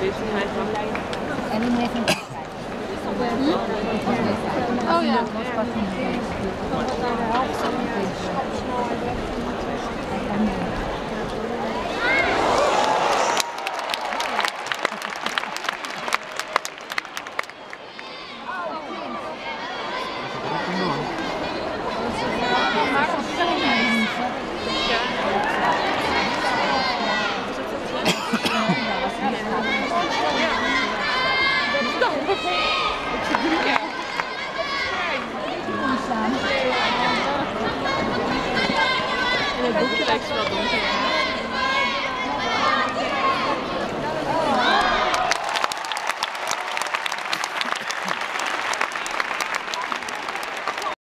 En die moet even kijken. Oh ja. En het boekje lijkt wel donker.